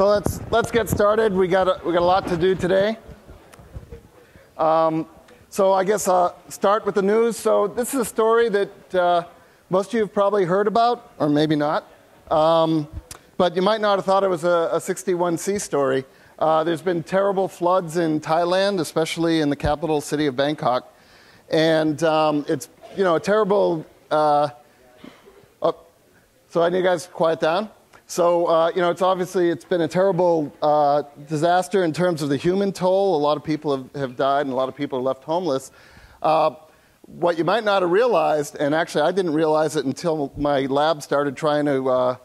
so let's let's get started. We got a, we got a lot to do today. Um, so I guess I'll start with the news. So this is a story that uh, most of you have probably heard about, or maybe not. Um, but you might not have thought it was a, a 61C story. Uh, there's been terrible floods in Thailand, especially in the capital city of Bangkok, and um, it's you know a terrible. Uh, oh, so I need you guys to quiet down. So, uh, you know, it's obviously, it's been a terrible uh, disaster in terms of the human toll. A lot of people have, have died and a lot of people are left homeless. Uh, what you might not have realized, and actually I didn't realize it until my lab started trying to uh,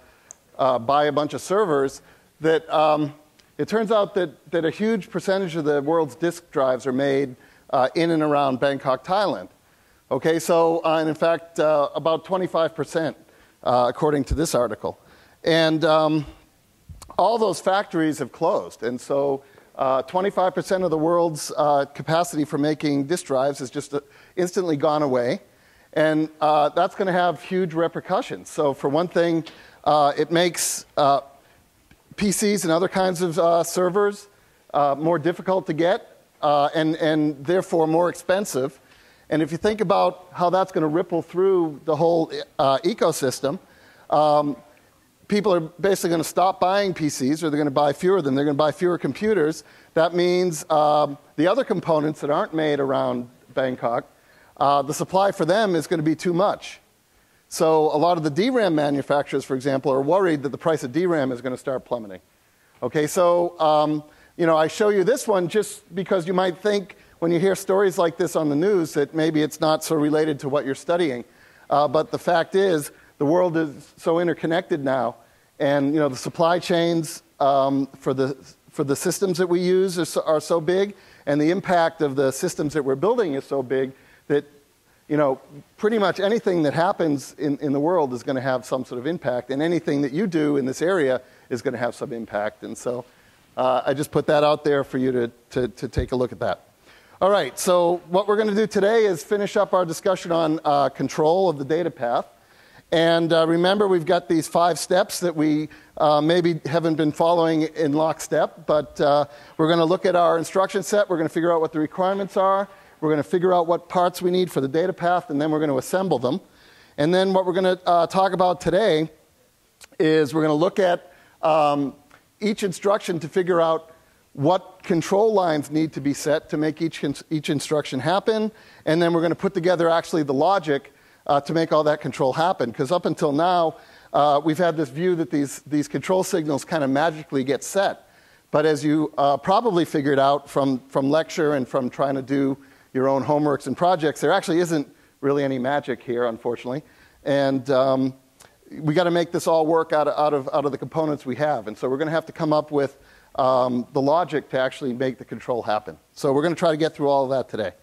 uh, buy a bunch of servers, that um, it turns out that, that a huge percentage of the world's disk drives are made uh, in and around Bangkok, Thailand. Okay, so, and in fact, about 25%, according to this article. And um, all those factories have closed. And so uh, 25% of the world's uh, capacity for making disk drives has just uh, instantly gone away. And uh, that's going to have huge repercussions. So, for one thing, uh, it makes uh, PCs and other kinds of servers more difficult to get and, and therefore more expensive. And if you think about how that's going to ripple through the whole ecosystem, um, people are basically going to stop buying PCs or they're going to buy fewer of them. They're going to buy fewer computers. That means um, the other components that aren't made around Bangkok, uh, the supply for them is going to be too much. So a lot of the DRAM manufacturers, for example, are worried that the price of DRAM is going to start plummeting. Okay, so um, you know I show you this one just because you might think when you hear stories like this on the news that maybe it's not so related to what you're studying. Uh, but the fact is, the world is so interconnected now, and you know the supply chains um, for the for the systems that we use are so, are so big, and the impact of the systems that we're building is so big that you know pretty much anything that happens in, in the world is going to have some sort of impact, and anything that you do in this area is going to have some impact. And so, uh, I just put that out there for you to, to, to take a look at that. All right, so what we're going to do today is finish up our discussion on uh, control of the data path. And uh, remember, we've got these five steps that we uh, maybe haven't been following in lockstep, but uh, we're going to look at our instruction set. We're going to figure out what the requirements are. We're going to figure out what parts we need for the data path, and then we're going to assemble them. And then what we're going to uh, talk about today is we're going to look at um, each instruction to figure out what control lines need to be set to make each, each instruction happen. And then we're going to put together actually the logic uh, to make all that control happen. Because up until now, uh, we've had this view that these, these control signals kind of magically get set. But as you uh, probably figured out from, from lecture and from trying to do your own homeworks and projects, there actually isn't really any magic here, unfortunately. And um, we got to make this all work out of, out, of, out of the components we have. And so we're going to have to come up with um, the logic to actually make the control happen. So we're going to try to get through all of that today.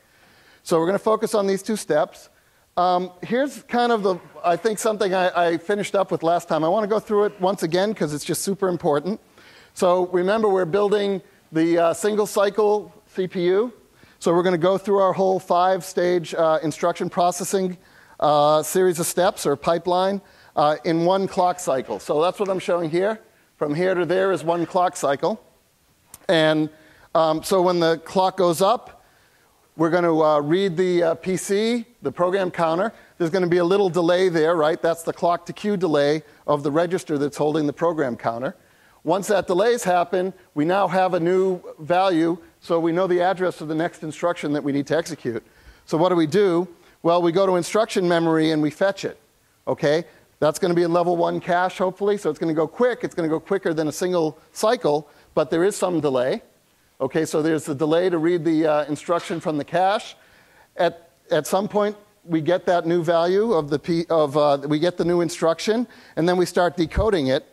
So we're going to focus on these two steps. Um, here's kind of the, I think, something I, I, finished up with last time. I want to go through it once again because it's just super important. So remember, we're building the uh, single cycle CPU. So we're going to go through our whole five stage uh, instruction processing uh, series of steps or pipeline uh, in one clock cycle. So that's what I'm showing here. From here to there is one clock cycle. And um, so when the clock goes up, we're going to uh, read the uh, PC, the program counter. There's going to be a little delay there, right? That's the clock to Q delay of the register that's holding the program counter. Once that delays happen, we now have a new value, so we know the address of the next instruction that we need to execute. So what do we do? Well, we go to instruction memory and we fetch it. Okay? That's going to be a level one cache, hopefully, so it's going to go quick. It's going to go quicker than a single cycle, but there is some delay. Okay, so there's the delay to read the uh, instruction from the cache. At, at some point, we get that new value of the P, of, uh, we get the new instruction, and then we start decoding it.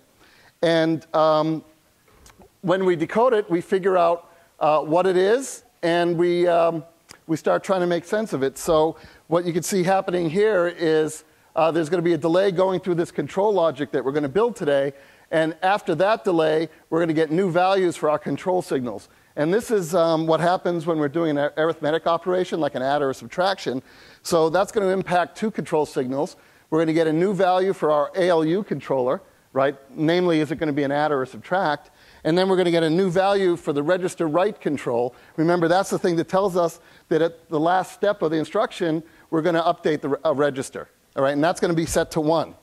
And um, when we decode it, we figure out uh, what it is, and we, um, we start trying to make sense of it. So what you can see happening here is uh, there's going to be a delay going through this control logic that we're going to build today, and after that delay, we're going to get new values for our control signals. And this is um, what happens when we're doing an arithmetic operation, like an add or a subtraction. So that's going to impact two control signals. We're going to get a new value for our ALU controller, right? Namely, is it going to be an add or a subtract? And then we're going to get a new value for the register write control. Remember, that's the thing that tells us that at the last step of the instruction, we're going to update the uh, register. All right, and that's going to be set to 1.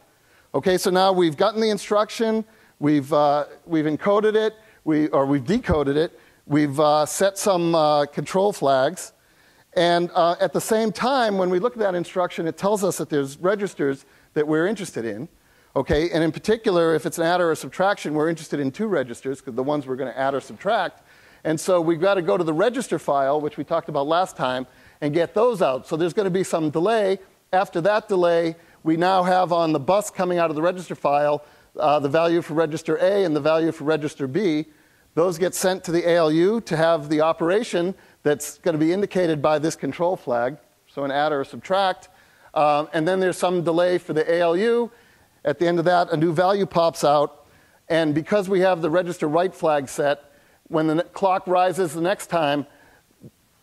Okay, so now we've gotten the instruction, we've, uh, we've encoded it, we, or we've decoded it, we've uh, set some uh, control flags, and uh, at the same time, when we look at that instruction, it tells us that there's registers that we're interested in. Okay, and in particular, if it's an add or a subtraction, we're interested in two registers, because the ones we're going to add or subtract. And so we've got to go to the register file, which we talked about last time, and get those out. So there's going to be some delay. After that delay, we now have on the bus coming out of the register file uh, the value for register A and the value for register B. Those get sent to the ALU to have the operation that's going to be indicated by this control flag, so an add or a subtract. Um, and then there's some delay for the ALU. At the end of that, a new value pops out. And because we have the register write flag set, when the clock rises the next time,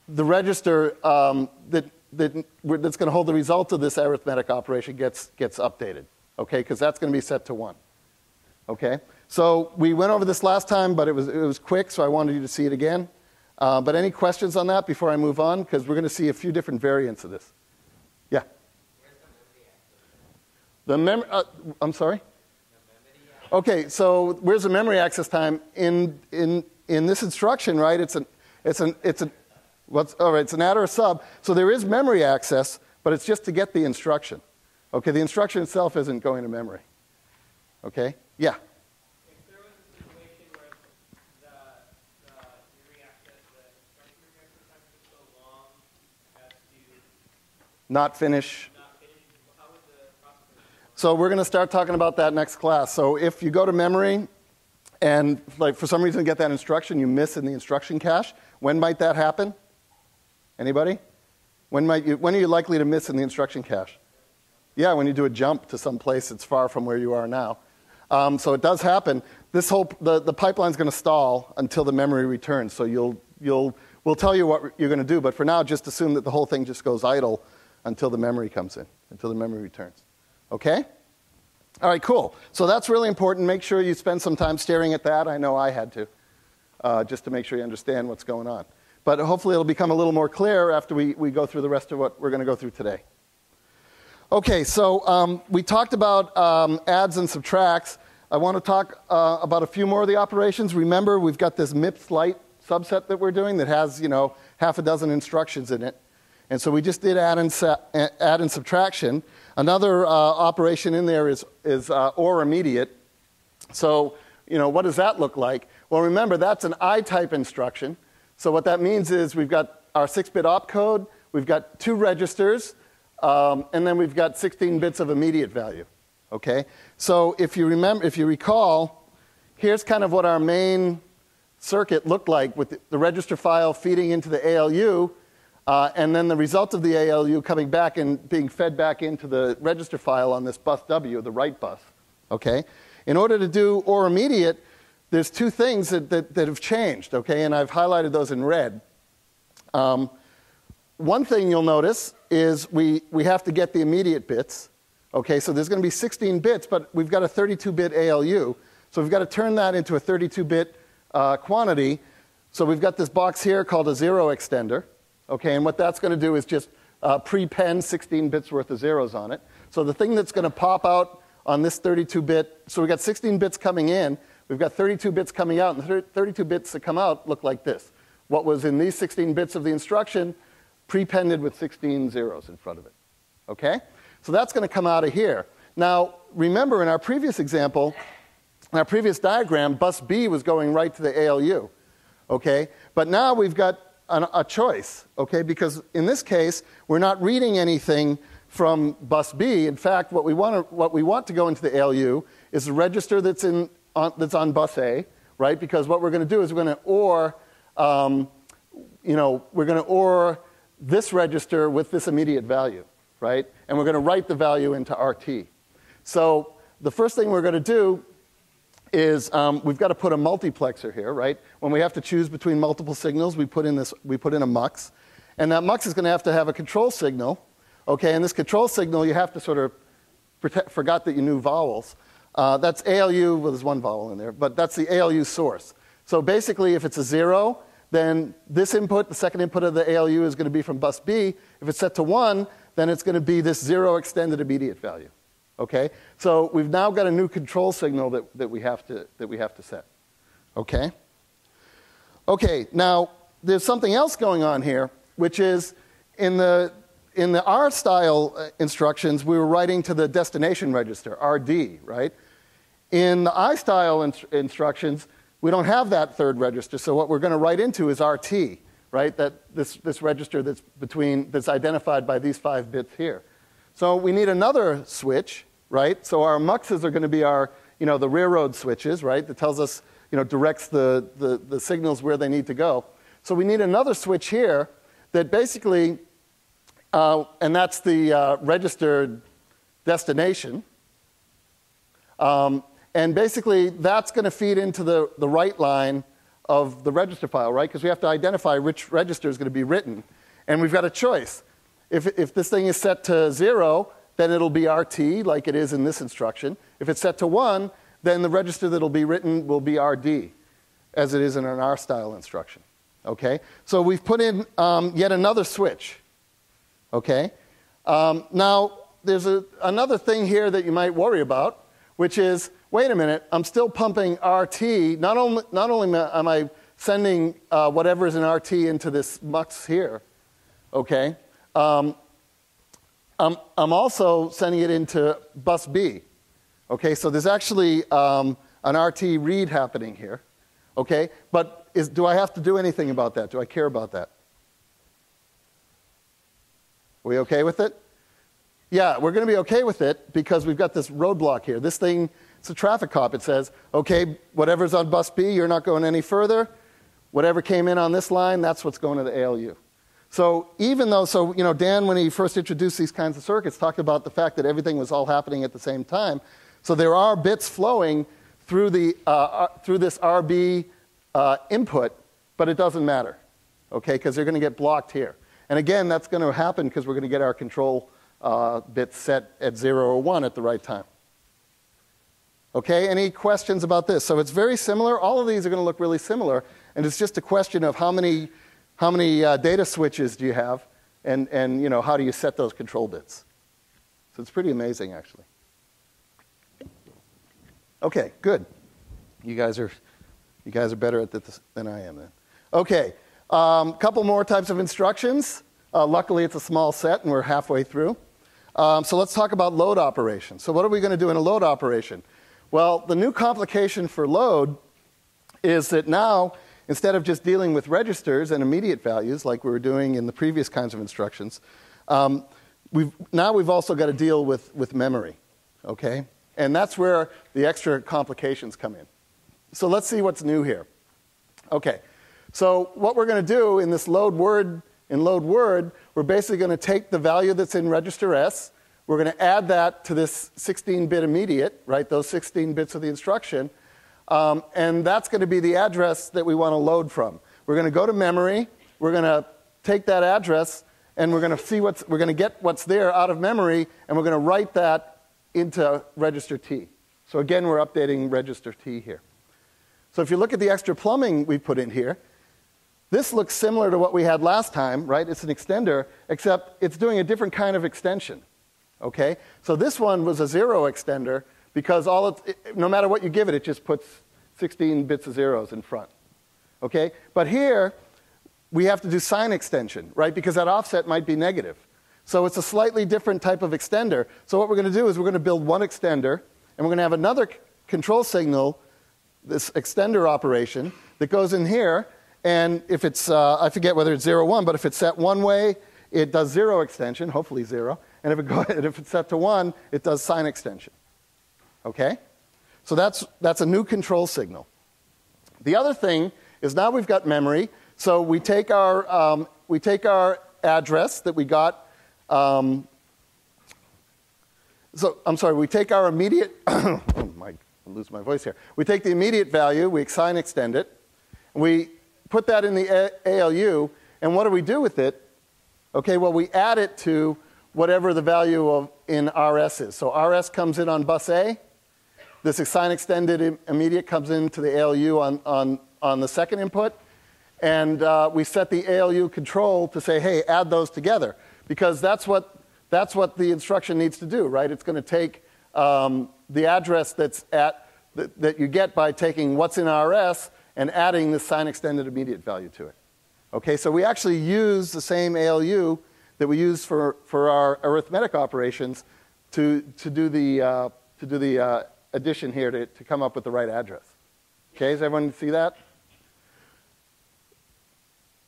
the register um, that, that, that's going to hold the result of this arithmetic operation gets, gets updated, okay? Because that's going to be set to 1, okay? So we went over this last time, but it was, it was quick, so I wanted you to see it again. Uh, but any questions on that before I move on? Because we're going to see a few different variants of this. Yeah. The mem- uh, I'm sorry? Okay, so where's the memory access time? In, in, in this instruction, right, it's an, it's an, it's a, what's, all right, it's an add or a sub. So there is memory access, but it's just to get the instruction. Okay, the instruction itself isn't going to memory. Okay? Yeah. Not finish. So we're going to start talking about that next class. So if you go to memory and like for some reason get that instruction you miss in the instruction cache, when might that happen? Anybody? When might you when are you likely to miss in the instruction cache? Yeah, when you do a jump to some place that's far from where you are now. Um, so it does happen. This whole the, the pipeline's going to stall until the memory returns. So you'll you'll we'll tell you what you're going to do, but for now, just assume that the whole thing just goes idle until the memory comes in, until the memory returns. Okay? All right, cool. So that's really important. Make sure you spend some time staring at that. I know I had to, uh, just to make sure you understand what's going on. But hopefully it'll become a little more clear after we, we go through the rest of what we're going to go through today. Okay, so um, we talked about um, adds and subtracts. I want to talk uh, about a few more of the operations. Remember, we've got this MIPS Lite subset that we're doing that has, you know, half a dozen instructions in it. And so we just did add and, add and subtraction. Another uh, operation in there is, is uh, OR immediate. So, you know, what does that look like? Well, remember, that's an I type instruction. So what that means is we've got our 6 bit opcode, we've got two registers, um, and then we've got 16 bits of immediate value. Okay? So if you remember, if you recall, here's kind of what our main circuit looked like with the register file feeding into the ALU uh, and then the result of the ALU coming back and being fed back into the register file on this bus W, the write bus. Okay? In order to do OR immediate, there's two things that, that, that have changed, okay? And I've highlighted those in red. Um, one thing you'll notice is we, we have to get the immediate bits. Okay, so there's going to be 16 bits, but we've got a 32 bit ALU. So we've got to turn that into a 32 bit uh, quantity. So we've got this box here called a zero extender. Okay, and what that's going to do is just uh, pre-pen 16 bits worth of zeros on it. So the thing that's going to pop out on this 32 bit, so we've got 16 bits coming in, we've got 32 bits coming out, and the 32 bits that come out look like this. What was in these 16 bits of the instruction, prepended with 16 zeros in front of it. Okay? So that's going to come out of here. Now, remember in our previous example, in our previous diagram, bus B was going right to the ALU. Okay? But now we've got a choice, okay? Because in this case, we're not reading anything from bus B. In fact, what we want to, what we want to go into the ALU is the register that's, in, on, that's on bus A, right? Because what we're going to do is we're going to OR, um, you know, we're going to OR this register with this immediate value, right? And we're going to write the value into RT. So the first thing we're going to do is um, we've got to put a multiplexer here, right? When we have to choose between multiple signals, we put in, this, we put in a mux. And that mux is going to have to have a control signal, okay? And this control signal, you have to sort of, forgot that you knew vowels. Uh, that's ALU, well, there's one vowel in there, but that's the ALU source. So basically, if it's a zero, then this input, the second input of the ALU, is going to be from bus B. If it's set to one, then it's going to be this zero extended immediate value. Okay? So we've now got a new control signal that, that, we, have to, that we have to set. Okay? Okay, now there's something else going on here, which is in the, in the R style uh, instructions, we were writing to the destination register, RD, right? In the I style in- instructions, we don't have that third register, so what we're going to write into is RT, right? That this, this register that's between that's identified by these five bits here. So we need another switch, right? So our muxes are going to be our, you know, the railroad switches, right? That tells us, you know, directs the, the, the signals where they need to go. So we need another switch here that basically, uh, and that's the uh, registered destination. Um, and basically, that's going to feed into the, the write line of the register file, right? Because we have to identify which register is going to be written. And we've got a choice. If, if this thing is set to zero, then it'll be RT, like it is in this instruction. If it's set to one, then the register that'll be written will be RD, as it is in an R style instruction. Okay? So we've put in um, yet another switch. Okay? Um, now, there's a, another thing here that you might worry about, which is wait a minute, I'm still pumping RT. Not only, not only am I sending uh, whatever is in RT into this mux here, okay, um, I'm, I'm, also sending it into bus B. Okay, so there's actually um, an RT read happening here. Okay, but is, do I have to do anything about that? Do I care about that? Are we okay with it? Yeah, we're going to be okay with it because we've got this roadblock here. This thing it's a traffic cop. It says, okay, whatever's on bus B, you're not going any further. Whatever came in on this line, that's what's going to the ALU. So even though, so, you know, Dan, when he first introduced these kinds of circuits, talked about the fact that everything was all happening at the same time. So there are bits flowing through, the, uh, uh through this RB uh, input, but it doesn't matter, okay, because they're going to get blocked here. And again, that's going to happen because we're going to get our control uh, bits set at 0 or 1 at the right time. Okay, any questions about this? So it's very similar. All of these are going to look really similar, and it's just a question of how many, how many uh, data switches do you have, and, and you know, how do you set those control bits. So it's pretty amazing, actually. Okay, good. You guys are, you guys are better at this than I am then. Okay, a um, couple more types of instructions. Uh, luckily, it's a small set, and we're halfway through. Um, so let's talk about load operations. So what are we going to do in a load operation? Well, the new complication for load is that now, instead of just dealing with registers and immediate values like we were doing in the previous kinds of instructions, um, we've, now we've also got to deal with, with memory, okay? And that's where the extra complications come in. So let's see what's new here. Okay, so what we're going to do in this load word, in load word, we're basically going to take the value that's in register S, we're going to add that to this 16 bit immediate, right? Those 16 bits of the instruction. Um, and that's going to be the address that we want to load from. We're going to go to memory. We're going to take that address and we're going to see what's, we're going to get what's there out of memory and we're going to write that into register T. So again, we're updating register T here. So if you look at the extra plumbing we put in here, this looks similar to what we had last time, right? It's an extender, except it's doing a different kind of extension. Okay? So this one was a zero extender because all it, no matter what you give it, it just puts 16 bits of zeros in front. Okay? But here, we have to do sign extension, right? Because that offset might be negative. So it's a slightly different type of extender. So what we're going to do is we're going to build one extender, and we're going to have another control signal, this extender operation, that goes in here. And if it's, uh, I forget whether it's 0, 1, but if it's set one way, it does zero extension, hopefully zero. And if, it go, if it's set to 1, it does sign extension. Okay? So that's, that's a new control signal. The other thing is now we've got memory. So we take our, um, we take our address that we got. Um, so I'm sorry, we take our immediate, oh my, I lose my voice here. We take the immediate value, we sign extend it, we put that in the ALU, and what do we do with it? Okay, well, we add it to whatever the value of in RS is. So RS comes in on bus A, this assign extended immediate comes into the ALU on, on, on the second input. And uh, we set the ALU control to say, hey, add those together. Because that's what, that's what the instruction needs to do, right? It's going to take um, the address that's at, that, that you get by taking what's in RS and adding the sign extended immediate value to it. Okay, so we actually use the same ALU that we use for, for our arithmetic operations to, to do the, uh, to do the uh, addition here to, to come up with the right address. Okay, does everyone see that?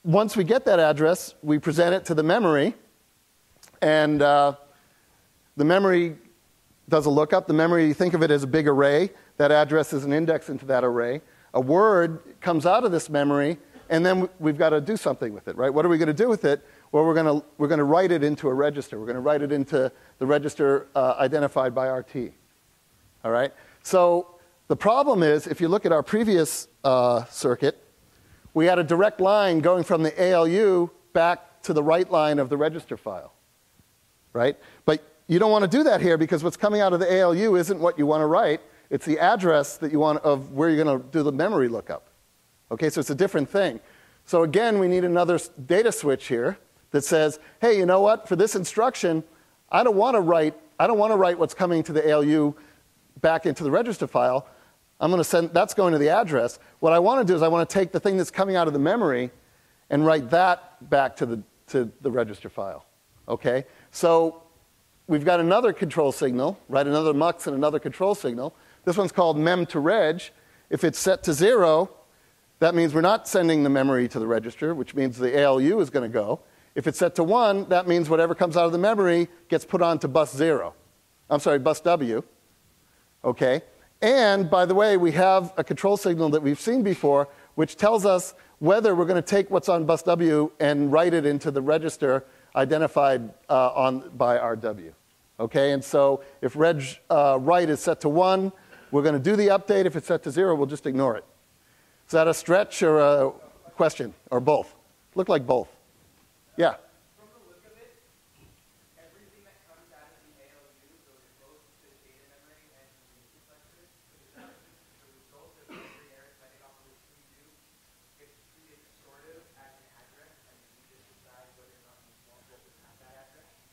Once we get that address, we present it to the memory, and uh, the memory does a lookup. The memory, you think of it as a big array. That address is an index into that array. A word comes out of this memory, and then we've got to do something with it, right? What are we going to do with it? Well, we're going to, we're going to write it into a register. We're going to write it into the register uh, identified by RT. All right? So the problem is, if you look at our previous uh, circuit, we had a direct line going from the ALU back to the write line of the register file. Right? But you don't want to do that here because what's coming out of the ALU isn't what you want to write. It's the address that you want of where you're going to do the memory lookup. Okay, so it's a different thing. So again, we need another data switch here that says, hey, you know what? For this instruction, I don't want to write, I don't want to write what's coming to the ALU back into the register file. I'm going to send, that's going to the address. What I want to do is I want to take the thing that's coming out of the memory and write that back to the, to the register file. Okay? So we've got another control signal, right? Another mux and another control signal. This one's called mem to reg. If it's set to zero, that means we're not sending the memory to the register, which means the ALU is going to go. If it's set to 1, that means whatever comes out of the memory gets put onto bus 0. I'm sorry, bus W. Okay? And by the way, we have a control signal that we've seen before, which tells us whether we're going to take what's on bus W and write it into the register identified uh, on, by RW. Okay? And so if reg uh, write is set to 1, we're going to do the update. If it's set to 0, we'll just ignore it. Is that a stretch or a question or both? Look like both. Yeah.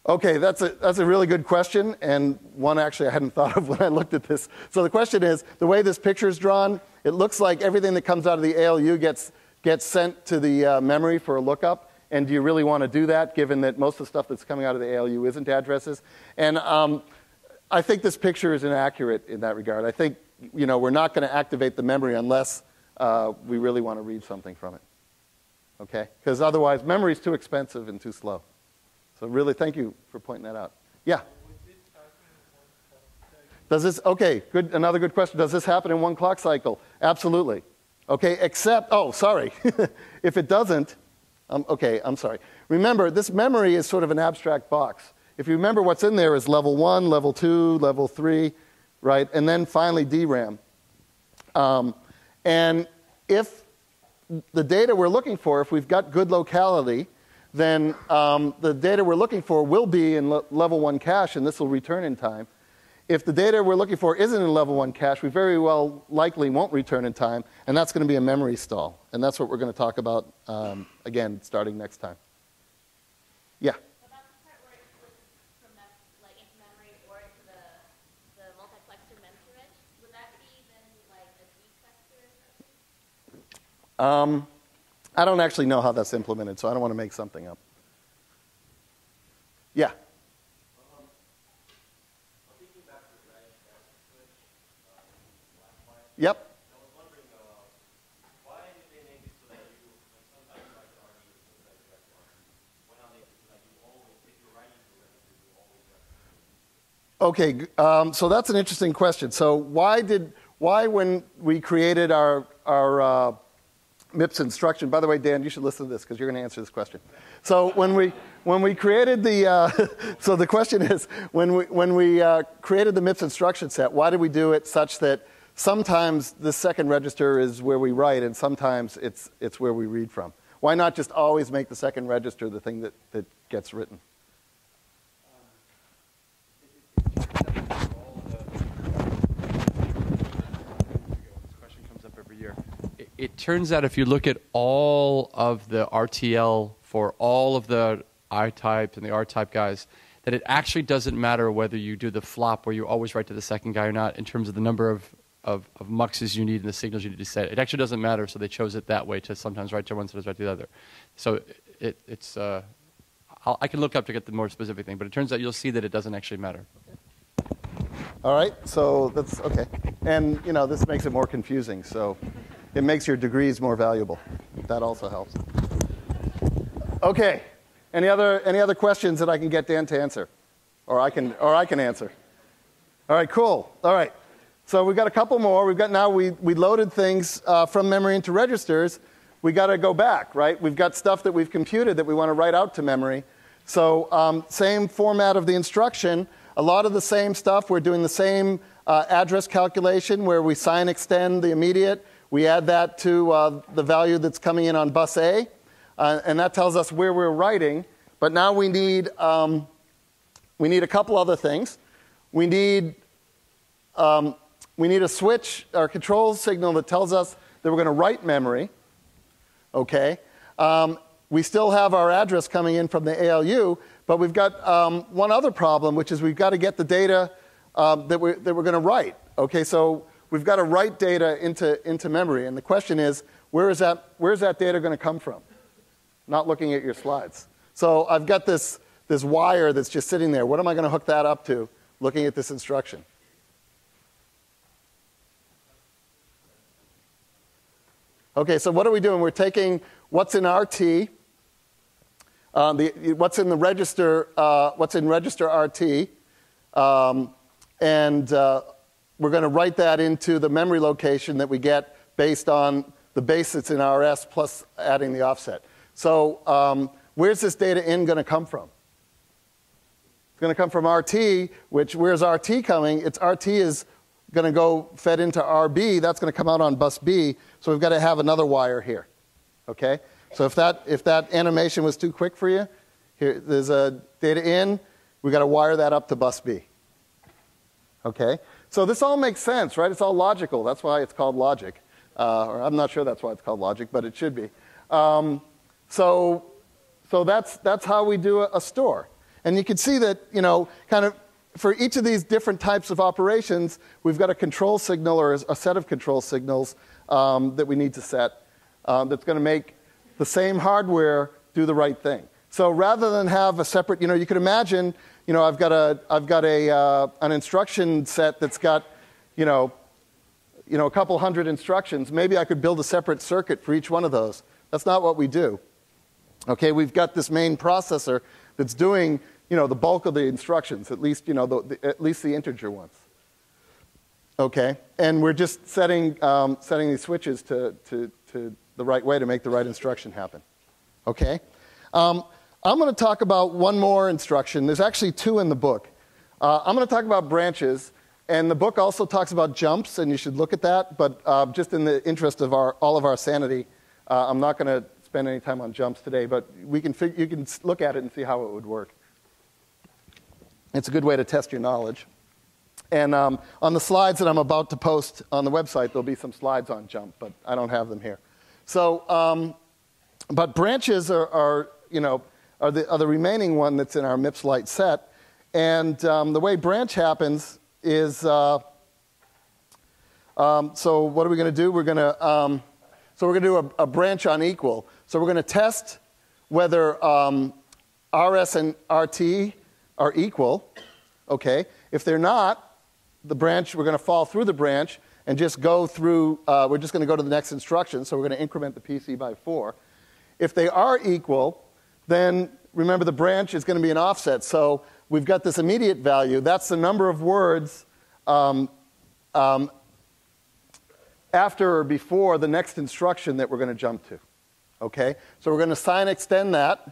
Okay, that's a, that's a really good question, and one actually I hadn't thought of when I looked at this. So the question is the way this picture is drawn, it looks like everything that comes out of the ALU gets, gets sent to the uh, memory for a lookup. And do you really want to do that, given that most of the stuff that's coming out of the ALU isn't addresses? And um, I think this picture is inaccurate in that regard. I think you know, we're not going to activate the memory unless uh, we really want to read something from it. Okay? Because otherwise, memory is too expensive and too slow. So really, thank you for pointing that out. Yeah. Does this, okay, good, another good question. Does this happen in one clock cycle? Absolutely. Okay, except, oh, sorry. if it doesn't, um, okay, I'm sorry. Remember, this memory is sort of an abstract box. If you remember what's in there is level one, level two, level three, right? And then finally DRAM. Um, and if the data we're looking for, if we've got good locality, then um, the data we're looking for will be in le level one cache, and this will return in time. If the data we're looking for isn't in level one cache, we very well likely won't return in time, and that's going to be a memory stall. And that's what we're going to talk about um, again starting next time. Yeah? Um, I don't actually know how that's implemented, so I don't want to make something up. Yeah. Yep. Okay, um, so that's an interesting question. So why did why when we created our our uh, MIPS instruction. By the way, Dan, you should listen to this because you're going to answer this question. So when we when we created the uh, so the question is when we when we uh, created the MIPS instruction set, why did we do it such that sometimes the second register is where we write and sometimes it's it's where we read from? Why not just always make the second register the thing that, that gets written? It turns out if you look at all of the RTL for all of the I type and the R type guys, that it actually doesn't matter whether you do the flop where you always write to the second guy or not in terms of the number of, of, of muxes you need and the signals you need to set. It actually doesn't matter, so they chose it that way to sometimes write to one, sometimes write to the other. So it, it's, uh, i can look up to get the more specific thing, but it turns out you'll see that it doesn't actually matter. All right, so that's okay. And, you know, this makes it more confusing, so it makes your degrees more valuable. That also helps. Okay, any other, any other questions that I can get Dan to answer? Or I can, or I can answer? All right, cool. All right. So we've got a couple more. We've got now, we, we loaded things uh, from memory into registers. We got to go back, right? We've got stuff that we've computed that we want to write out to memory. So, um, same format of the instruction, a lot of the same stuff. We're doing the same uh, address calculation where we sign extend the immediate. We add that to uh, the value that's coming in on bus A uh, and that tells us where we're writing. But now we need, um, we need a couple other things. We need, um, we need a switch or control signal that tells us that we're going to write memory. Okay. Um, we still have our address coming in from the ALU, but we've got um, one other problem, which is we've got to get the data um, that we're, that we're going to write. Okay, so we've got to write data into, into memory. And the question is, where is that, where is that data going to come from? not looking at your slides. So I've got this, this wire that's just sitting there. What am I going to hook that up to looking at this instruction? Okay, so what are we doing? We're taking what's in RT, um, the, what's in the register, uh, what's in register RT, um, and uh, we're going to write that into the memory location that we get based on the base that's in RS plus adding the offset. So um, where's this data in going to come from? It's going to come from RT, which where's RT coming? It's RT is going to go fed into RB. That's going to come out on bus B. So we've got to have another wire here. Okay? So if that, if that animation was too quick for you, here, there's a data in. We've got to wire that up to bus B. Okay? So this all makes sense, right? It's all logical. That's why it's called logic. Uh, or I'm not sure that's why it's called logic, but it should be. Um, so, so that's, that's how we do a, a store. And you can see that, you know, kind of for each of these different types of operations, we've got a control signal or a set of control signals um, that we need to set um, that's going to make the same hardware do the right thing. So rather than have a separate, you know, you could imagine, you know, I've got, a, I've got a, uh, an instruction set that's got, you know, you know, a couple hundred instructions. Maybe I could build a separate circuit for each one of those. That's not what we do. Okay, we've got this main processor that's doing, you know, the bulk of the instructions, at least, you know, the, the, at least the integer ones. Okay, and we're just setting, um, setting these switches to, to, to the right way to make the right instruction happen. Okay, um, I'm going to talk about one more instruction. There's actually two in the book. Uh, I'm going to talk about branches, and the book also talks about jumps, and you should look at that. But uh, just in the interest of our, all of our sanity, uh, I'm not going to spend any time on jumps today, but we can you can look at it and see how it would work. It's a good way to test your knowledge. And um, on the slides that I'm about to post on the website, there'll be some slides on jump, but I don't have them here. So, um, but branches are, are, you know, are the, are the remaining one that's in our MIPS Lite set. And um, the way branch happens is, uh, um, so what are we going to do? We're going to, um, so we're going to do a, a branch on equal. So we're going to test whether um, RS and RT are equal. Okay. If they're not, the branch, we're going to fall through the branch and just go through, uh, we're just going to go to the next instruction. So we're going to increment the PC by four. If they are equal, then remember the branch is going to be an offset. So we've got this immediate value. That's the number of words um, um, after or before the next instruction that we're going to jump to. Okay? So we're going to sign extend that,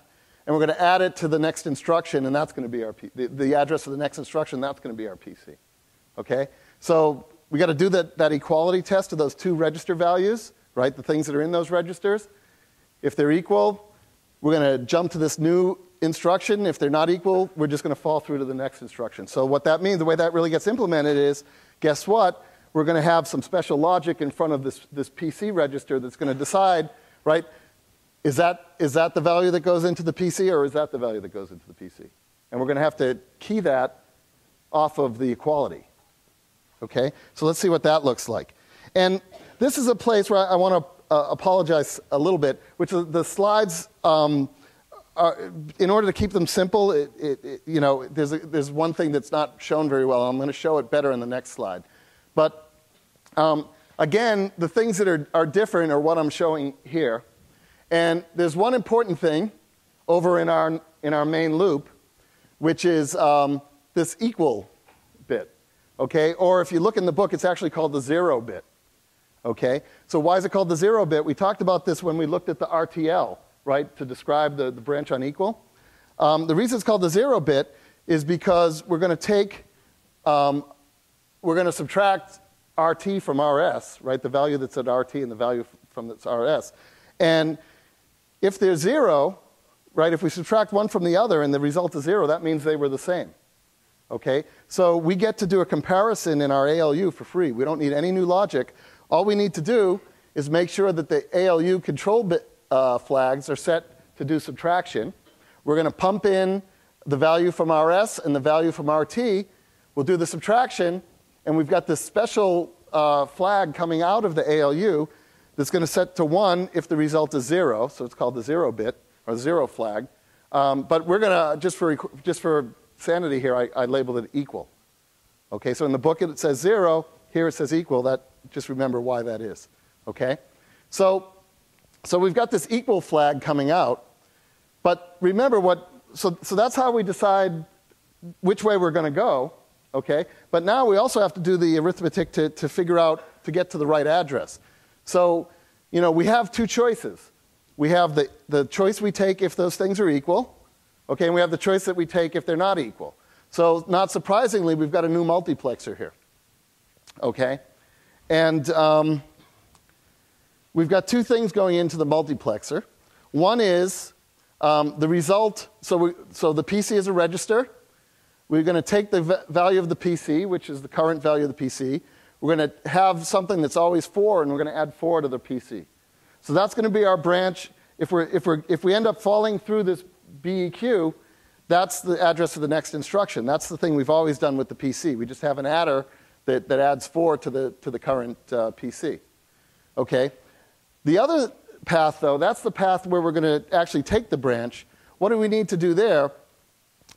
and we're going to add it to the next instruction, and that's going to be our P- the, the address of the next instruction, that's going to be our PC. Okay? So we got to do that, that equality test of those two register values, right? The things that are in those registers. If they're equal, we're going to jump to this new instruction. If they're not equal, we're just going to fall through to the next instruction. So what that means, the way that really gets implemented is, guess what? we're going to have some special logic in front of this, this PC register that's going to decide, right, is that, is that the value that goes into the PC or is that the value that goes into the PC? And we're going to have to key that off of the equality. Okay? So let's see what that looks like. And this is a place where I, I want to uh, apologize a little bit, which is the slides, um, are, in order to keep them simple, it, it, it, you know, there's, a, there's one thing that's not shown very well. I'm going to show it better in the next slide. But um, again, the things that are, are different are what I'm showing here. And there's one important thing over in our, in our main loop, which is um, this equal bit. Okay? Or if you look in the book, it's actually called the zero bit. Okay? So why is it called the zero bit? We talked about this when we looked at the RTL, right, to describe the, the branch on equal. Um, the reason it's called the zero bit is because we're going to take, um, we're going to subtract RT from RS, right, the value that's at RT and the value from that's RS. And if they're zero, right, if we subtract one from the other and the result is zero, that means they were the same. Okay? So we get to do a comparison in our ALU for free. We don't need any new logic. All we need to do is make sure that the ALU control bit, uh, flags are set to do subtraction. We're going to pump in the value from RS and the value from RT. We'll do the subtraction, and we've got this special uh, flag coming out of the ALU that's going to set to 1 if the result is 0. So it's called the 0 bit, or 0 flag. Um, but we're going to, just for, just for sanity here, I, I labeled it equal. Okay, so in the book it says 0. Here it says equal. That, just remember why that is. Okay? So, so we've got this equal flag coming out. But remember what, so, so that's how we decide which way we're going to go. Okay? But now we also have to do the arithmetic to, to figure out, to get to the right address. So, you know, we have two choices. We have the, the choice we take if those things are equal, okay, and we have the choice that we take if they're not equal. So, not surprisingly, we've got a new multiplexer here, okay? And um, we've got two things going into the multiplexer. One is um, the result, so, we, so the PC is a register. We're going to take the value of the PC, which is the current value of the PC, we're going to have something that's always 4, and we're going to add 4 to the PC. So that's going to be our branch. If, we're, if, we're, if we end up falling through this BEQ, that's the address of the next instruction. That's the thing we've always done with the PC. We just have an adder that, that adds 4 to the, to the current uh, PC. Okay? The other path, though, that's the path where we're going to actually take the branch. What do we need to do there?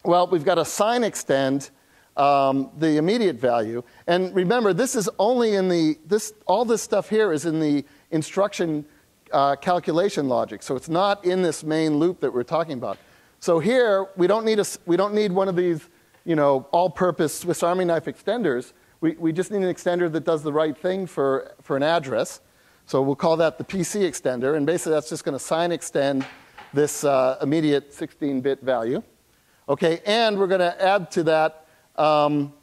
Well, we've got a sign extend um, the immediate value. And remember, this is only in the, this, all this stuff here is in the instruction uh, calculation logic. So it's not in this main loop that we're talking about. So here, we don't need, a, we don't need one of these, you know, all-purpose Swiss Army knife extenders. We, we just need an extender that does the right thing for, for an address. So we'll call that the PC extender. And basically, that's just going to sign extend this uh, immediate 16-bit value. Okay, and we're going to add to that um,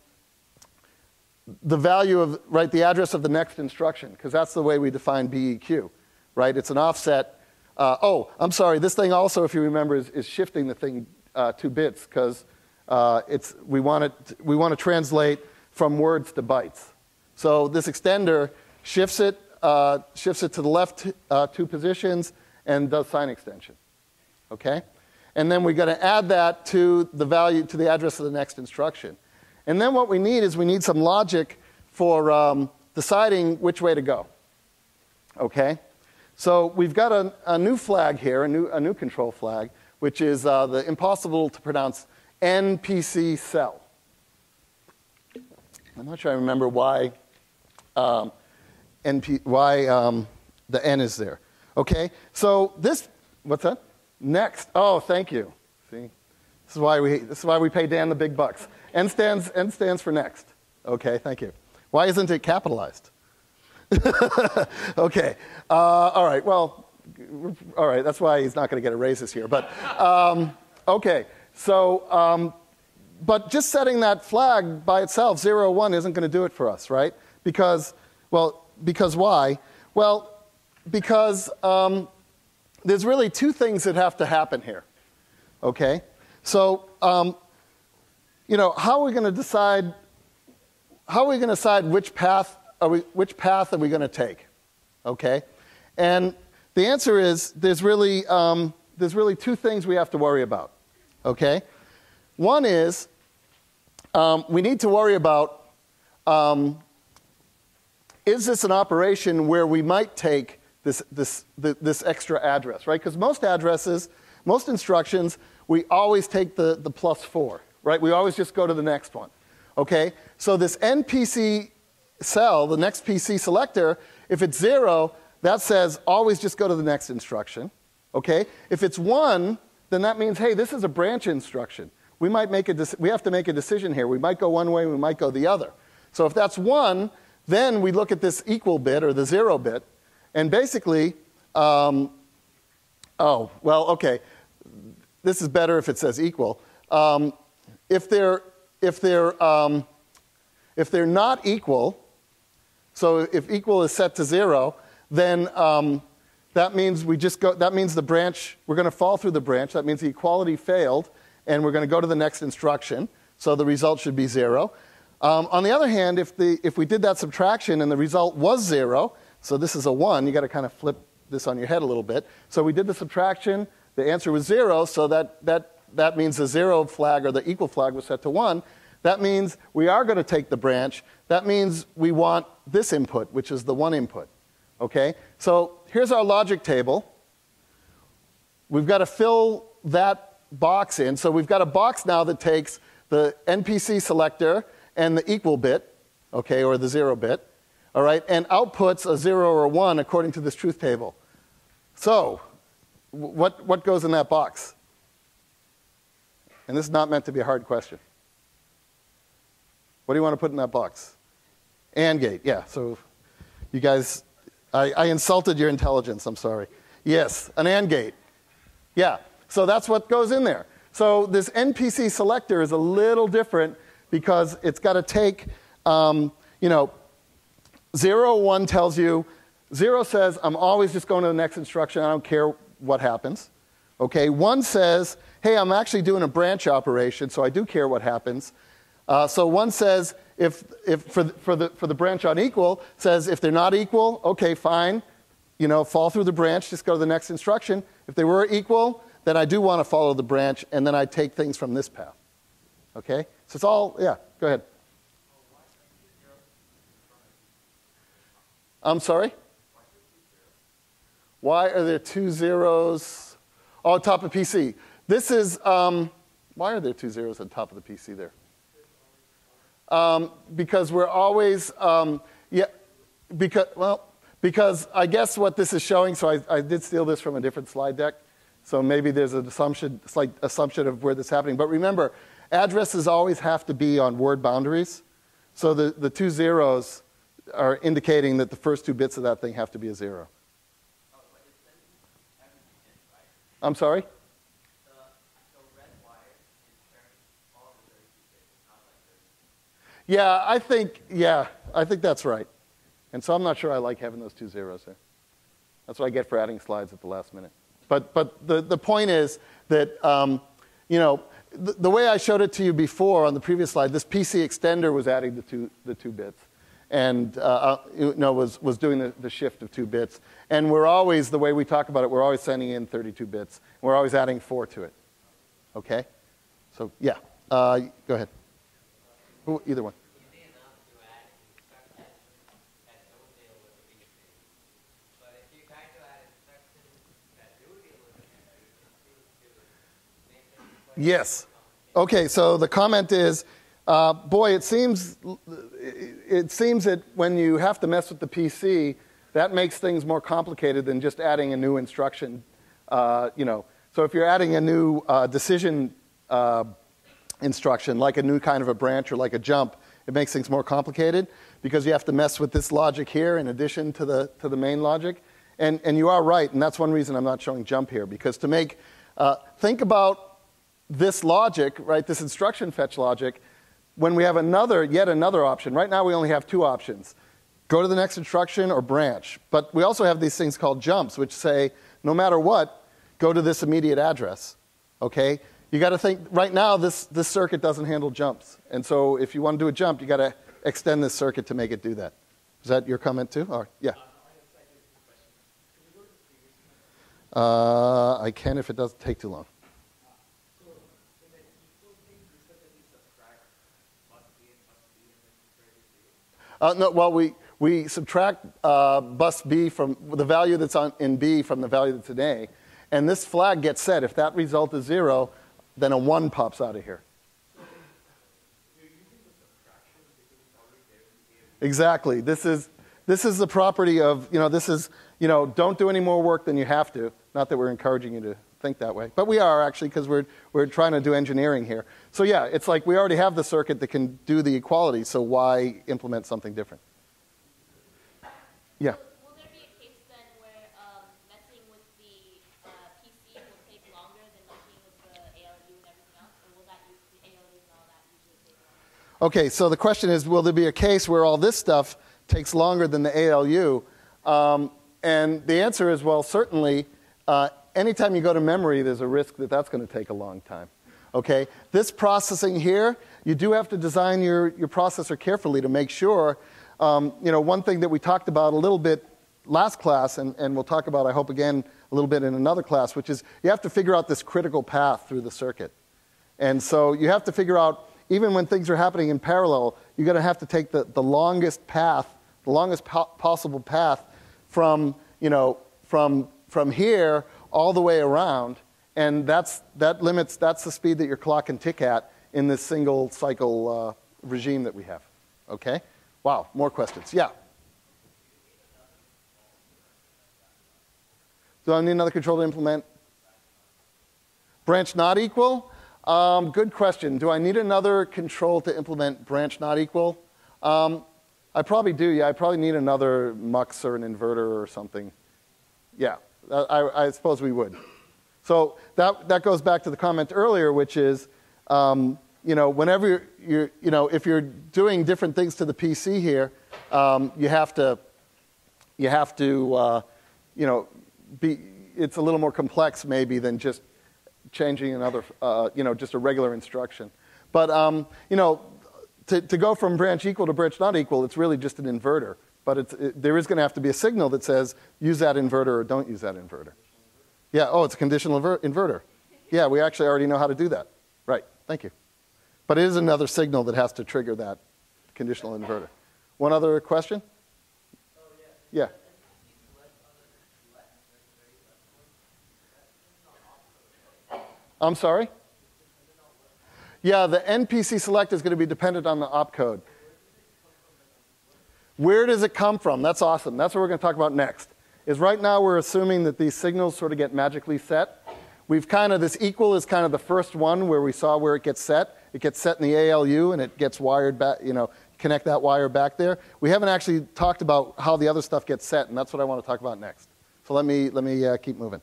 the value of, right, the address of the next instruction, because that's the way we define BEQ, right? It's an offset. Uh, oh, I'm sorry, this thing also, if you remember, is, is shifting the thing uh, two bits, because uh, it's, we want, it, we want to translate from words to bytes. So this extender shifts it, uh, shifts it to the left uh, two positions and does sign extension. Okay? and then we're going to add that to the value, to the address of the next instruction. And then what we need is we need some logic for um, deciding which way to go. Okay? So we've got a, a, new flag here, a new, a new control flag, which is uh, the impossible to pronounce NPC sel. I'm not sure I remember why, um, NP, why um, the N is there. Okay? So this, what's that? Next. Oh, thank you. See? This is why we, this is why we pay Dan the big bucks. N stands, N stands for next. Okay, thank you. Why isn't it capitalized? okay. Uh, all right. Well, all right. That's why he's not going to get a raise this year. But, um, okay. So, um, but just setting that flag by itself, 0, 1, isn't going to do it for us, right? Because, well, because why? Well, because um, there's really two things that have to happen here. Okay? So, um, you know, how are we going to decide? How are we going to decide which path are we, which path are we going to take? Okay? And the answer is there's really, um, there's really two things we have to worry about. Okay? One is um, we need to worry about um, is this an operation where we might take this, this, this extra address, right? Because most addresses, most instructions, we always take the, the plus four, right? We always just go to the next one. Okay? So this NPC sel, the next PC selector, if it's zero, that says always just go to the next instruction. Okay? If it's one, then that means, hey, this is a branch instruction. We might make a de- we have to make a decision here. We might go one way, we might go the other. So if that's one, then we look at this equal bit or the zero bit, and basically, um, oh, well, okay, this is better if it says equal. Um, if they're if they're um, if they're not equal, so if equal is set to zero, then um, that means we just go. That means the branch we're going to fall through the branch. That means the equality failed, and we're going to go to the next instruction. So the result should be zero. Um, on the other hand, if, the, if we did that subtraction and the result was zero, so this is a one, you got to kind of flip this on your head a little bit. So we did the subtraction, the answer was zero, so that, that, that means the zero flag or the equal flag was set to one. That means we are going to take the branch. That means we want this input, which is the one input. Okay? So here's our logic table. We've got to fill that box in. So we've got a box now that takes the NPC selector and the equal bit, okay, or the zero bit, all right, and outputs a zero or a one according to this truth table. So, what, what goes in that box? And this is not meant to be a hard question. What do you want to put in that box? AND gate, yeah. So, you guys, I, I insulted your intelligence, I'm sorry. Yes, an AND gate. Yeah, so that's what goes in there. So, this NPC selector is a little different because it's got to take, um, you know, 0, 1 tells you, 0 says, I'm always just going to the next instruction, I don't care what happens. Okay, 1 says, hey, I'm actually doing a branch operation, so I do care what happens. Uh, so 1 says, if, if for, the, for, the, for the branch on equal, says if they're not equal, okay, fine, you know, fall through the branch, just go to the next instruction. If they were equal, then I do want to follow the branch, and then I take things from this path. Okay? So it's all, yeah, go ahead. I'm sorry? Why are there two zeros on top of PC? This is, um, why are there two zeros on top of the PC there? Um, because we're always, um, yeah, because, well, because I guess what this is showing, so I, I did steal this from a different slide deck, so maybe there's an assumption, slight assumption of where this is happening. But remember, Addresses always have to be on word boundaries. So the, the two zeros are indicating that the first two bits of that thing have to be a zero. I'm sorry? Yeah, I think, yeah, I think that's right. And so I'm not sure I like having those two zeros there. That's what I get for adding slides at the last minute. But, but the, the point is that, um, you know, the, the, way I showed it to you before on the previous slide, this PC extender was adding the two, the two bits and uh, uh, you know, was, was doing the, the shift of two bits. And we're always, the way we talk about it, we're always sending in 32 bits. We're always adding four to it. Okay? So, yeah. Uh, go ahead. Either one. Yes. Okay, so the comment is, uh, boy, it seems, it seems that when you have to mess with the PC, that makes things more complicated than just adding a new instruction. Uh, you know, so if you're adding a new uh, decision uh, instruction, like a new kind of a branch or like a jump, it makes things more complicated because you have to mess with this logic here in addition to the, to the main logic. And, and you are right, and that's one reason I'm not showing jump here, because to make, uh, think about this logic, right, this instruction fetch logic, when we have another, yet another option. Right now we only have two options go to the next instruction or branch. But we also have these things called jumps, which say no matter what, go to this immediate address. Okay? You got to think, right now, this, this circuit doesn't handle jumps. And so if you want to do a jump, you got to extend this circuit to make it do that. Is that your comment too? Or, yeah. Uh, I can if it doesn't take too long. Uh, no, well, we, we subtract uh, bus B from the value that's on, in B from the value that's in A, and this flag gets set. If that result is zero, then a 1 pops out of here. Exactly. This is, this is the property of, you know, this is, you know, don't do any more work than you have to. Not that we're encouraging you to think that way, but we are actually because we're, we're trying to do engineering here. So yeah, it's like we already have the circuit that can do the equality, so why implement something different? Yeah. Will there be a case then where um, messing with the uh, PC will take longer than messing with the ALU and everything else, or will that use the ALU and all that usually take longer? Okay, so the question is will there be a case where all this stuff takes longer than the ALU? Um, and the answer is well, certainly, uh, anytime you go to memory, there's a risk that that's going to take a long time. Okay, this processing here, you do have to design your, your processor carefully to make sure. Um, you know, one thing that we talked about a little bit last class, and, and we'll talk about, I hope, again a little bit in another class, which is you have to figure out this critical path through the circuit. And so you have to figure out, even when things are happening in parallel, you're going to have to take the, the longest path, the longest po- possible path from, you know, from, from here all the way around and that's, that limits, that's the speed that your clock can tick at in this single cycle uh, regime that we have. Okay? Wow, more questions. Yeah. Do I need another control to implement? Branch not equal? Um, good question. Do I need another control to implement branch not equal? Um, I probably do, yeah. I probably need another mux or an inverter or something. Yeah, I, I suppose we would. So that, that goes back to the comment earlier, which is, um, you know, whenever you're, you know, if you're doing different things to the PC here, um, you have to, you have to, uh, you know, be, it's a little more complex maybe than just changing another, uh, you know, just a regular instruction. But, um, you know, to, to go from branch equal to branch not equal, it's really just an inverter. But it, there is going to have to be a signal that says use that inverter or don't use that inverter. Yeah, oh, it's a conditional inver- inverter. Yeah, we actually already know how to do that. Right, thank you. But it is another signal that has to trigger that conditional inverter. One other question? Oh yeah. Yeah. I'm sorry? Yeah, the NPC select is going to be dependent on the opcode. Where does it come from? That's awesome. That's what we're going to talk about next is right now we're assuming that these signals sort of get magically set. We've kind of, this equal is kind of the first one where we saw where it gets set. It gets set in the ALU and it gets wired back, you know, connect that wire back there. We haven't actually talked about how the other stuff gets set, and that's what I want to talk about next. So let me, let me uh, keep moving.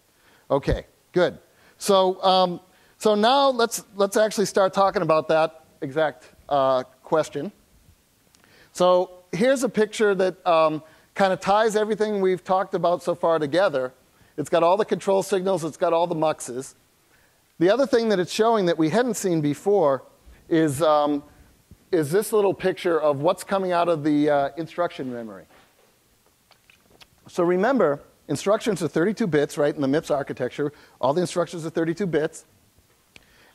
Okay, good. So, um, so now let's, let's actually start talking about that exact uh, question. So here's a picture that um, kind of ties everything we've talked about so far together. It's got all the control signals, it's got all the muxes. The other thing that it's showing that we hadn't seen before is, um, is this little picture of what's coming out of the uh, instruction memory. So remember, instructions are 32 bits, right, in the MIPS architecture. All the instructions are 32 bits.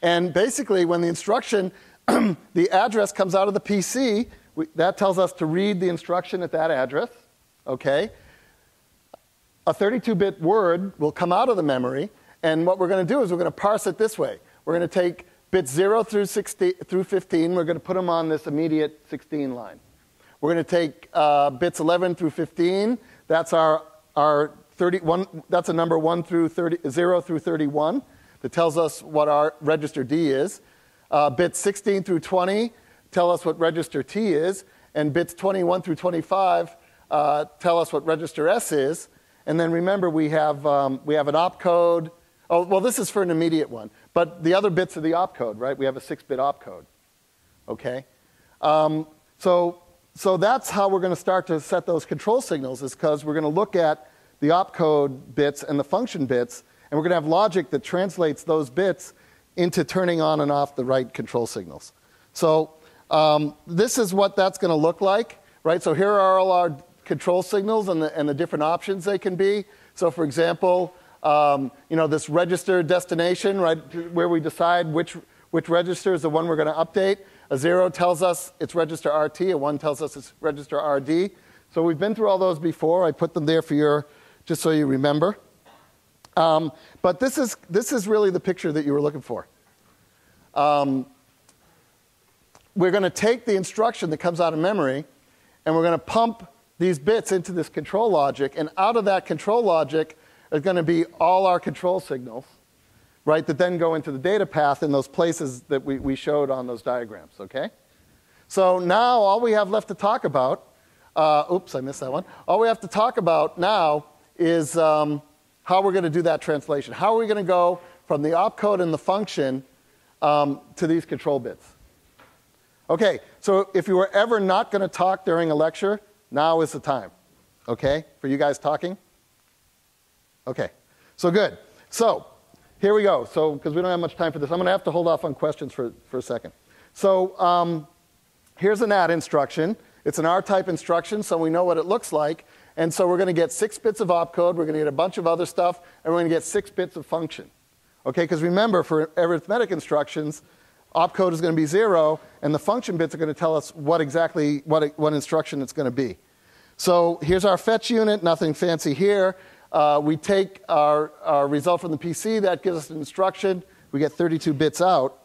And basically, when the instruction, the address comes out of the PC, we, that tells us to read the instruction at that address okay? A 32 bit word will come out of the memory, and what we're going to do is we're going to parse it this way. We're going to take bits 0 through, 16, through 15, we're going to put them on this immediate 16 line. We're going to take uh, bits 11 through 15, that's our, our 31, that's a number 1 through 30, 0 through 31 that tells us what our register D is. Uh, bits 16 through 20 tell us what register T is, and bits 21 through 25 uh, tell us what register S is. And then remember, we have, um, we have an opcode. Oh, well, this is for an immediate one. But the other bits of the opcode, right? We have a six bit opcode. Okay? Um, so, so that's how we're going to start to set those control signals, is because we're going to look at the opcode bits and the function bits, and we're going to have logic that translates those bits into turning on and off the right control signals. So um, this is what that's going to look like, right? So here are all our control signals and the, and the different options they can be. So, for example, um, you know, this register destination, right, where we decide which, which register is the one we're going to update. A zero tells us it's register RT, a one tells us it's register RD. So we've been through all those before. I put them there for your, just so you remember. Um, but this is, this is really the picture that you were looking for. Um, we're going to take the instruction that comes out of memory and we're going to pump these bits into this control logic, and out of that control logic is going to be all our control signals, right, that then go into the data path in those places that we, we showed on those diagrams, okay? So now all we have left to talk about, uh, oops, I missed that one. All we have to talk about now is um, how we're going to do that translation. How are we going to go from the opcode and the function um, to these control bits? Okay, so if you were ever not going to talk during a lecture, now is the time. Okay, for you guys talking? Okay, so good. So here we go. So, because we don't have much time for this, I'm going to have to hold off on questions for, for a second. So, um, here's an add instruction. It's an R type instruction, so we know what it looks like. And so we're going to get six bits of opcode, we're going to get a bunch of other stuff, and we're going to get six bits of function. Okay, because remember, for arithmetic instructions, opcode is going to be zero, and the function bits are going to tell us what exactly what, what instruction it's going to be. So here's our fetch unit, nothing fancy here. Uh, we take our, our result from the PC, that gives us an instruction. We get 32 bits out.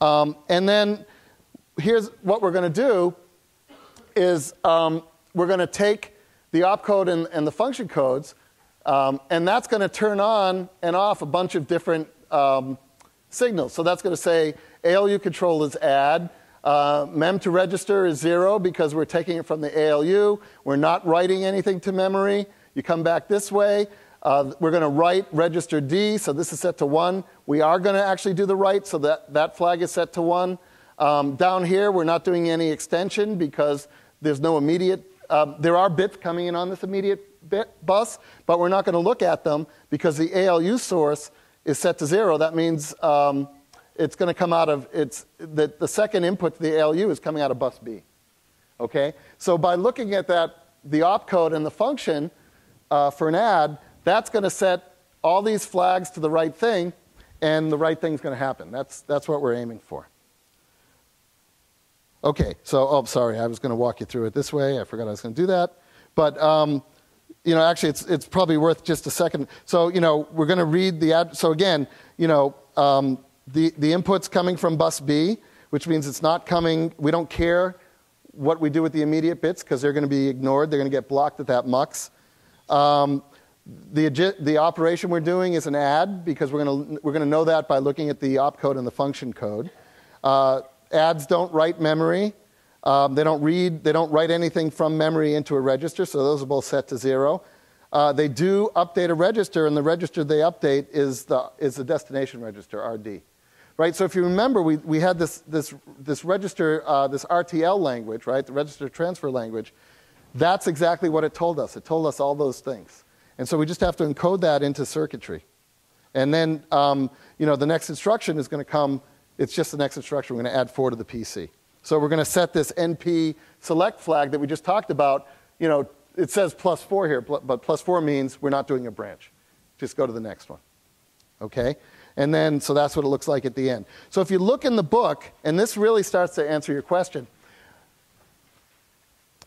Um, and then here's what we're going to do is um, we're going to take the opcode and, and the function codes, um, and that's going to turn on and off a bunch of different um, signals. So that's going to say ALU control is add. Uh, mem to register is zero because we're taking it from the ALU. We're not writing anything to memory. You come back this way. Uh, we're going to write register D, so this is set to 1. We are going to actually do the write, so that, that flag is set to 1. Um, down here, we're not doing any extension because there's no immediate, um, there are bits coming in on this immediate bit bus, but we're not going to look at them because the ALU source is set to 0. That means um, it's going to come out of it's the, the second input to the ALU is coming out of bus B. Okay? So by looking at that, the opcode and the function uh, for an add, that's going to set all these flags to the right thing, and the right thing's going to happen. That's, that's what we're aiming for. Okay, so, oh, sorry, I was going to walk you through it this way. I forgot I was going to do that. But, um, you know, actually, it's, it's probably worth just a second. So, you know, we're going to read the add. So, again, you know, um, the, the input's coming from bus B, which means it's not coming, we don't care what we do with the immediate bits because they're going to be ignored. They're going to get blocked at that mux. Um, the, the operation we're doing is an add because we're going to, we're going to know that by looking at the opcode and the function code. Uh, adds don't write memory. Um, they don't read, they don't write anything from memory into a register, so those are both set to zero. Uh, they do update a register, and the register they update is the, is the destination register, RD right? So if you remember, we, we had this, this, this register, uh, this RTL language, right? The register transfer language. That's exactly what it told us. It told us all those things. And so we just have to encode that into circuitry. And then, um, you know, the next instruction is going to come, it's just the next instruction. We're going to add four to the PC. So we're going to set this NP select flag that we just talked about. You know, it says plus four here, but plus four means we're not doing a branch. Just go to the next one. Okay? And then, so that's what it looks like at the end. So if you look in the book, and this really starts to answer your question,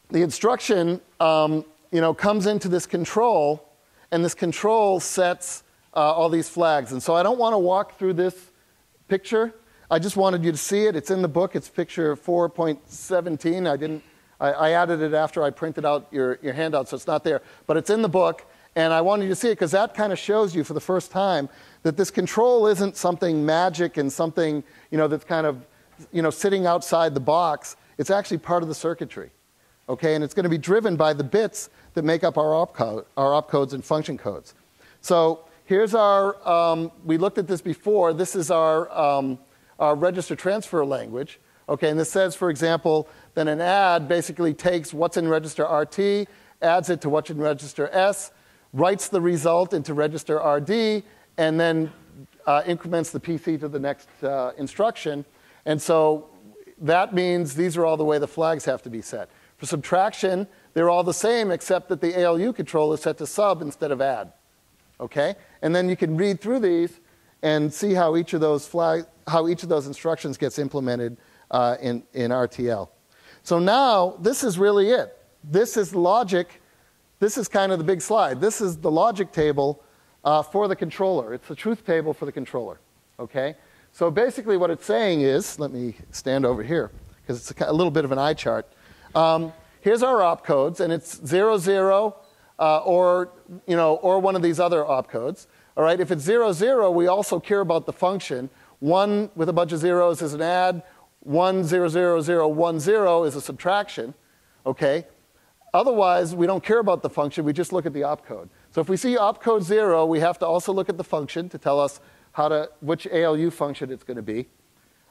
the instruction, um, you know, comes into this control, and this control sets uh, all these flags. And so I don't want to walk through this picture. I just wanted you to see it. It's in the book. It's picture 4.17. I didn't. I, I added it after I printed out your, your handout, so it's not there. But it's in the book, and I wanted you to see it because that kind of shows you for the first time that this control isn't something magic and something you know, that's kind of you know, sitting outside the box. It's actually part of the circuitry. Okay, and it's going to be driven by the bits that make up our, opcode, our opcodes and function codes. So here's our, um, we looked at this before. This is our, um, our register transfer language. Okay, and this says, for example, that an add basically takes what's in register RT, adds it to what's in register S, writes the result into register RD, and then uh, increments the PC to the next uh, instruction. And so that means these are all the way the flags have to be set. For subtraction, they're all the same except that the ALU control is set to sub instead of add. Okay? And then you can read through these and see how each of those flag, how each of those instructions gets implemented uh, in, in RTL. So now this is really it. This is logic. This is kind of the big slide. This is the logic table uh, for the controller. It's the truth table for the controller. Okay? So basically, what it's saying is let me stand over here because it's a, a, little bit of an eye chart. Um, here's our opcodes, and it's 00, zero uh, or, you know, or one of these other opcodes. All right, if it's 00, zero, we also care about the function. One with a bunch of zeros is an add, one zero zero zero one zero is a subtraction. Okay? Otherwise, we don't care about the function, we just look at the opcode. So if we see opcode 0, we have to also look at the function to tell us how to, which ALU function it's going to be.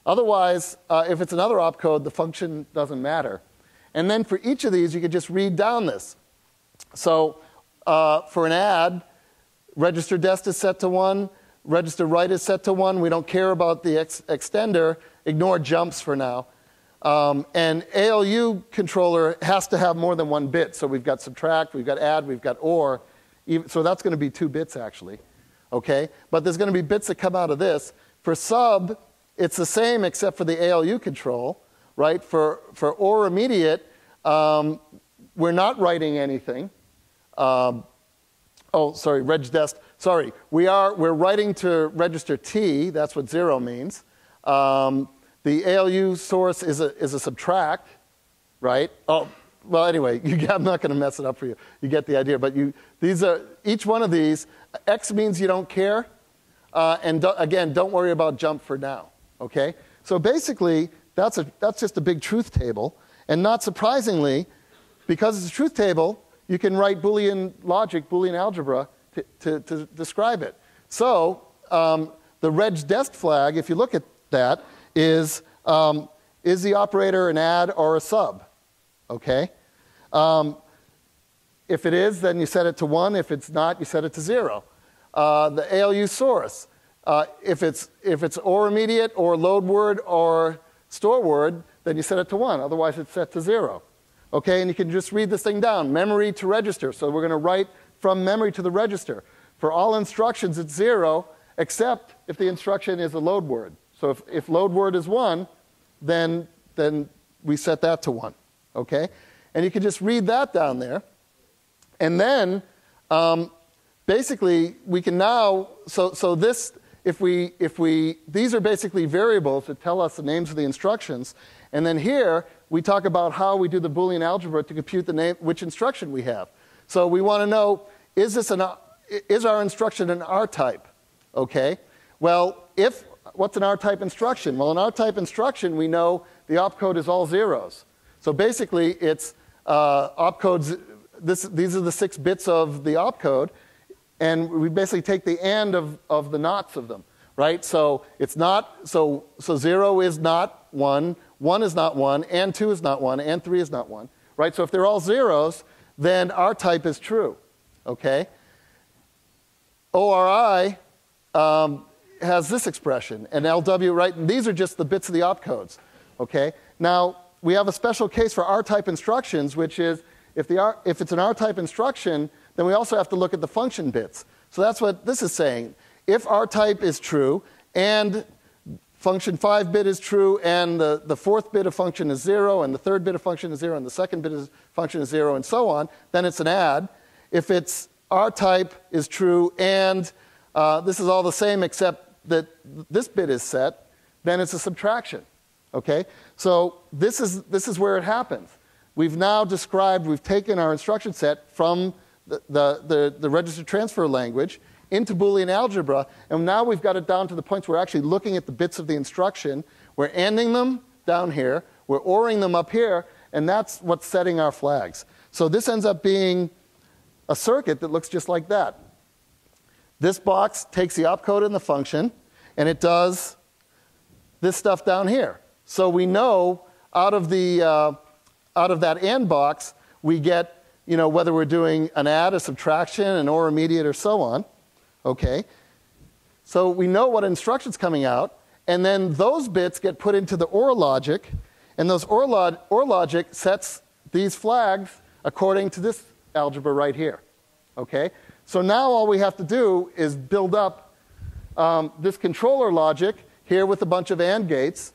Otherwise, uh, if it's another opcode, the function doesn't matter. And then for each of these, you can just read down this. So uh, for an add, register dest is set to 1, register write is set to 1. We don't care about the ex- extender. Ignore jumps for now. Um, and ALU controller has to have more than one bit. So we've got subtract, we've got add, we've got or. So that's going to be two bits actually. Okay? But there's going to be bits that come out of this. For sub, it's the same except for the ALU control, right? For, for or immediate, um, we're not writing anything. Um, oh, sorry, regdest. Sorry, we are, we're writing to register T. That's what zero means. Um, the ALU source is a, is a subtract, right? Oh, well, anyway, you, I'm not going to mess it up for you. You get the idea. But you, these are, each one of these, X means you don't care. Uh, and do, again, don't worry about jump for now, okay? So basically, that's, a, that's just a big truth table. And not surprisingly, because it's a truth table, you can write Boolean logic, Boolean algebra to, to, to describe it. So um, the regdest flag, if you look at that, is um, is the operator an add or a sub? Okay? Um, if it is, then you set it to 1. If it's not, you set it to 0. Uh, the ALU source, uh, if, it's, if it's or immediate or load word or store word, then you set it to 1. Otherwise, it's set to 0. Okay, and you can just read this thing down memory to register. So we're going to write from memory to the register. For all instructions, it's 0, except if the instruction is a load word. So if, if load word is 1, then, then we set that to 1. Okay? And you can just read that down there. And then, um, basically, we can now, so, so this, if we, if we, these are basically variables that tell us the names of the instructions. And then here, we talk about how we do the Boolean algebra to compute the name, which instruction we have. So we want to know, is this an, is our instruction an R type? Okay? Well, if what's an R-type instruction? Well, an R-type instruction, we know the opcode is all zeros. So basically, it's uh, opcodes. This, these are the six bits of the opcode, and we basically take the and of, of the knots of them, right? So it's not so so zero is not one, one is not one, and two is not one, and three is not one, right? So if they're all zeros, then R-type is true, okay? ORI um, has this expression, and LW, right? And these are just the bits of the opcodes, okay? Now, we have a special case for R-type instructions, which is if, the R, if it's an R-type instruction, then we also have to look at the function bits. So that's what this is saying. If R-type is true, and function 5 bit is true, and the, the fourth bit of function is 0, and the third bit of function is 0, and the second bit of function is 0, and so on, then it's an add. If it's R-type is true, and uh, this is all the same except that this bit is set, then it's a subtraction. Okay? So this is, this is where it happens. We've now described, we've taken our instruction set from the, the, the, the register transfer language into Boolean algebra, and now we've got it down to the points where we're actually looking at the bits of the instruction. We're ending them down here, we're oring them up here, and that's what's setting our flags. So this ends up being a circuit that looks just like that. This box takes the opcode and the function, and it does this stuff down here. So we know out of, the, uh, out of that AND box, we get you know, whether we're doing an add, a subtraction, an or immediate, or so on. Okay? So we know what instruction's coming out, and then those bits get put into the OR logic, and those OR, log- OR logic sets these flags according to this algebra right here. Okay? So now all we have to do is build up um, this controller logic here with a bunch of AND gates,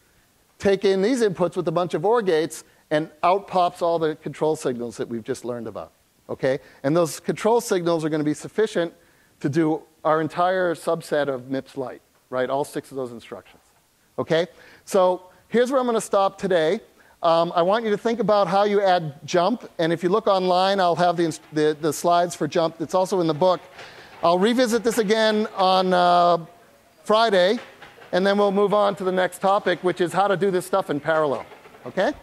take in these inputs with a bunch of OR gates, and out pops all the control signals that we've just learned about. Okay? And those control signals are going to be sufficient to do our entire subset of MIPS Lite, right? All six of those instructions. Okay? So here's where I'm going to stop today. Um, I want you to think about how you add jump. And if you look online, I'll have the, the, the slides for jump. It's also in the book. I'll revisit this again on uh, Friday, and then we'll move on to the next topic, which is how to do this stuff in parallel. Okay?